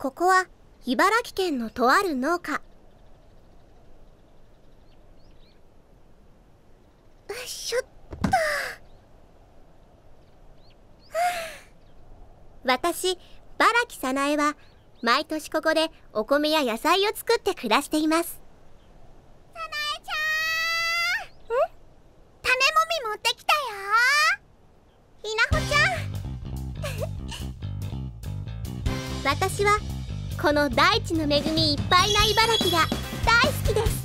ここは茨城県のとある農家。しょっと。私バラキサナエは毎年ここでお米や野菜を作って暮らしています。サナエちゃん。ん？種もみ持ってきたよ。ひなほちゃん。私はこの大地の恵みいっぱいな茨城が大好きです。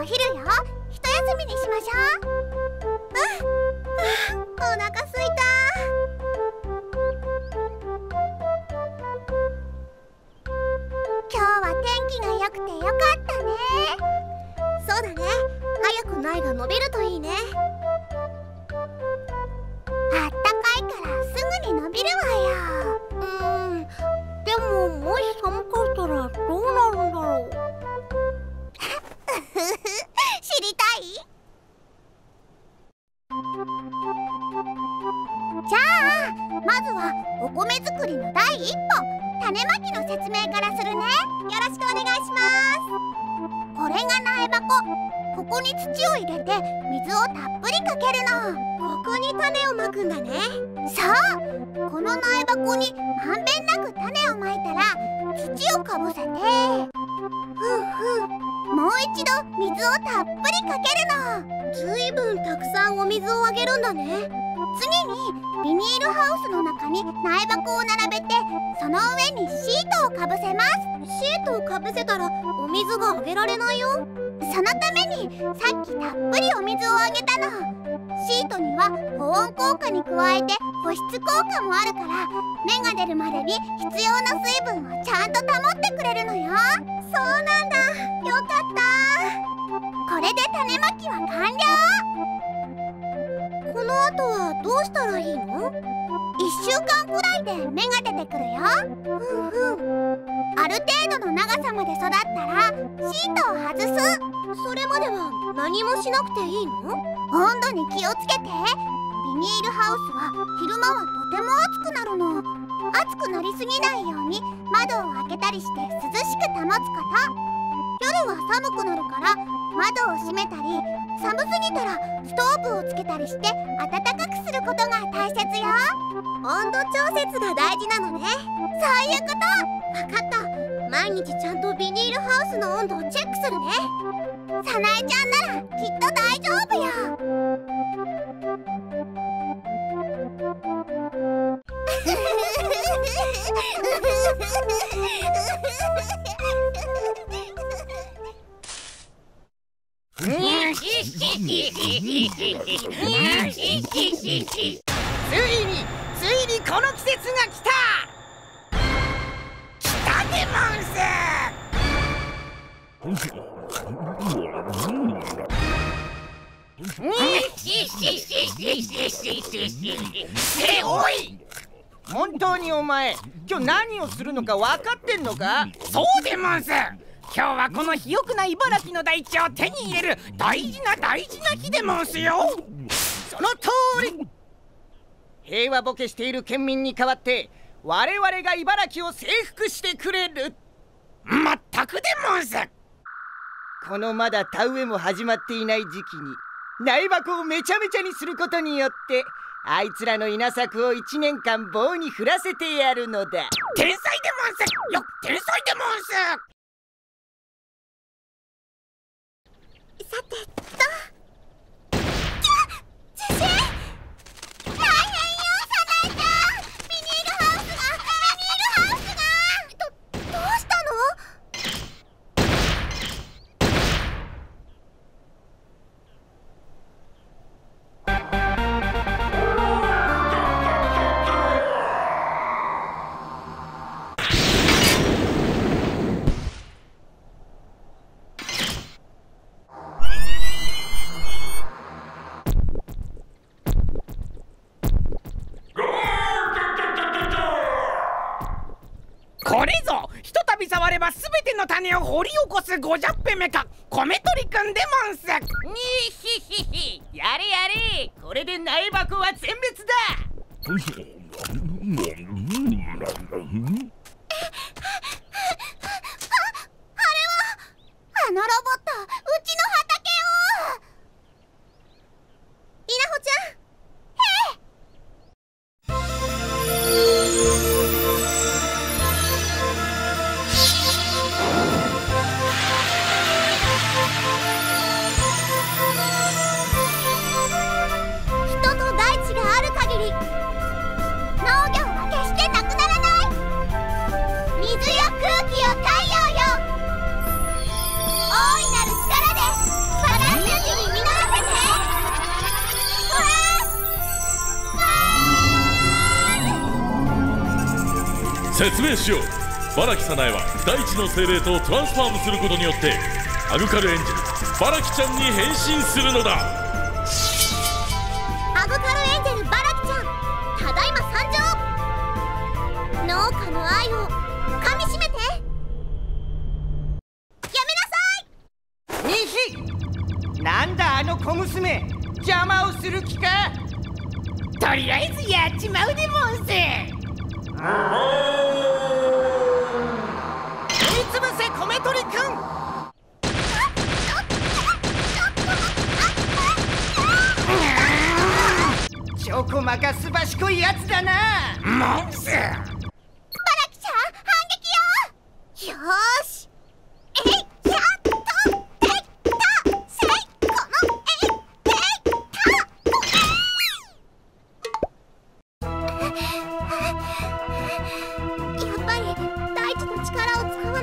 お昼よ一休みにしましょううん。お腹すいた今日は天気が良くてよかったねそうだね早く苗が伸びるといいねあったかいからすぐに伸びるわよこここに土を入れて水をたっぷりかけるの。ここに種をまくんだね。そう。この苗箱にまんべんなく種をまいたら土をかぶせて。ふんふん。もう一度水をたっぷりかけるの。ずいぶんたくさんお水をあげるんだね。次にビニールハウスの中に苗箱を並べてその上にシートをかぶせます。シートをかぶせたらお水があげられないよ。そのためにさっきたっぷりお水をあげたの。シートには保温効果に加えて保湿効果もあるから芽が出るまでに必要な水分をちゃんと保ってくれるのよ。そうなんだ。よかった。これで種まきは完了。この後はどうしたらいいの？1週間くらいで芽が出てくるよ。ふんふん。ある程度の長さまで育ったらシートを外す。それまでは何もしなくていいの？温度に気をつけて。ビニールハウスは昼間はとても暑くなるの。暑くなりすぎないように窓を開けたりして涼しく保つこと。夜は寒くなるから窓を閉めたり寒すぎたらストーブをつけたりして暖かくすることが大切よ。温度調節が大事なのね。そういうこと分かった。毎日ちゃんとビニールハウスの温度をチェックするね。さなえちゃんならきっと大丈夫よ。ついについにこの季節が来た。来たでモンス。えおい本当にお前今日何をするのか分かってん。のかそうでモンス今日はこの肥沃な茨城の大地を手に入れる大事な大事な日で申すよ。その通り。平和ボケしている県民に代わって我々が茨城を征服してくれる。まったくで申す。このまだ田植えも始まっていない時期に苗箱をめちゃめちゃにすることによってあいつらの稲作を1年間棒に振らせてやるのだ。天才で申す。よ天才で申すさて米取りくんでモンスにひひひ。やれやれ。これで苗箱は全滅だ。あのロボットうちの畑を。稲穂ちゃん説明しよう。バラキサナエは大地の精霊とトランスファームすることによってアグカルエンジェルバラキちゃんに変身するのだ。アブカルエンジェルバラキちゃんただいま参上。農家の愛をかみしめて。やめなさい。にひなんだあの小娘。邪魔をする気か。とりあえずやっちまうでモンスチョコマかすばしこいやつだな。モンス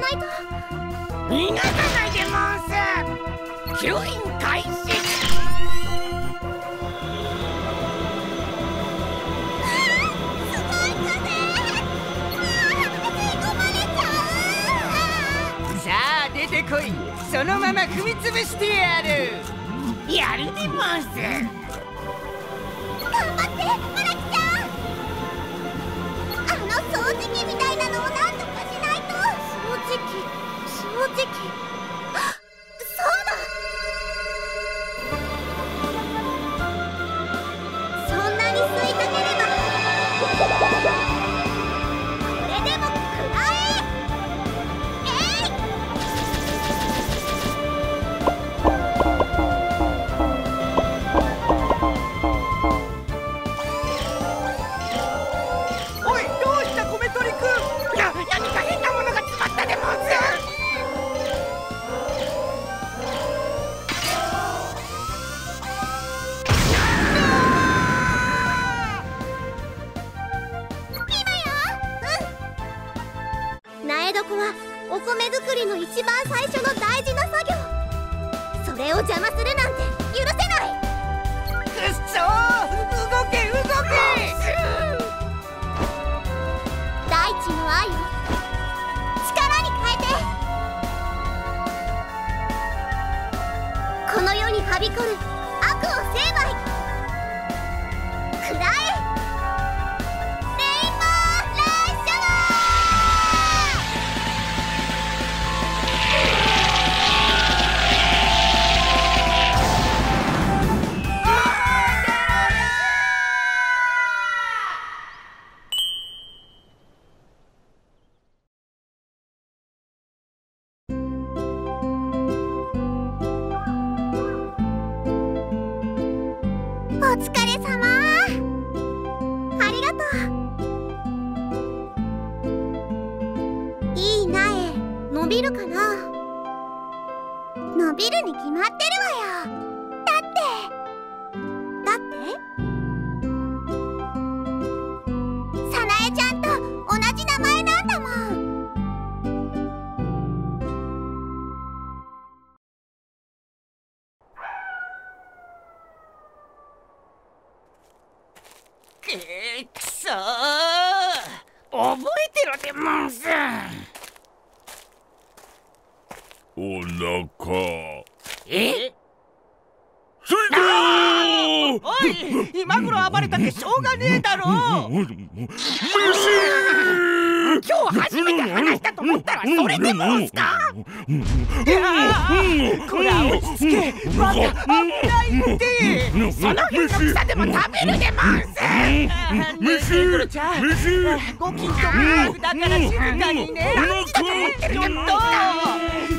ないと逃がさないでモンス吸引開始てこいそのまま踏みつぶしてやるやるでモンス頑張って床はお米作りの一番最初の大事な作業。それを邪魔するなんて許せない。くっそー動け動け。大地の愛を力に変えて。この世にはびこる悪を成敗。びるに決まってるわよ。だって。だってさなえちゃんと同じ名前なんだもん。くーくそー。覚えてろでモンスお腹。え？水道おい今頃暴れたってしょうがねえだろ。今日初めて話したと思ったらそれでモンスかいやーこら落ち着けバカ危ないってその辺の草でも食べるでモンスあーねえねえコロちゃん飯ご近所迷惑だから静かにねちょっと